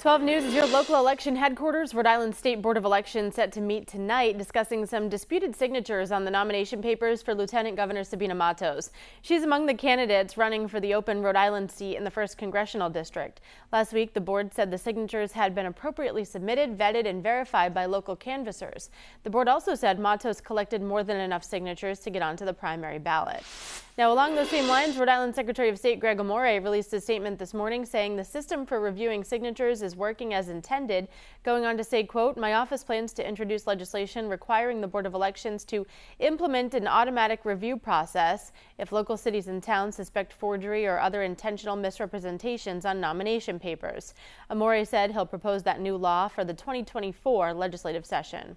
12 News is your local election headquarters. Rhode Island State Board of Elections set to meet tonight discussing some disputed signatures on the nomination papers for Lieutenant Governor Sabina Matos. She's among the candidates running for the open Rhode Island seat in the 1st Congressional District. Last week, the board said the signatures had been appropriately submitted, vetted, and verified by local canvassers. The board also said Matos collected more than enough signatures to get onto the primary ballot. Now, along those same lines, Rhode Island Secretary of State Gregg Amore released a statement this morning saying the system for reviewing signatures is working as intended. Going on to say, quote, my office plans to introduce legislation requiring the Board of Elections to implement an automatic review process if local cities and towns suspect forgery or other intentional misrepresentations on nomination papers. Amore said he'll propose that new law for the 2024 legislative session.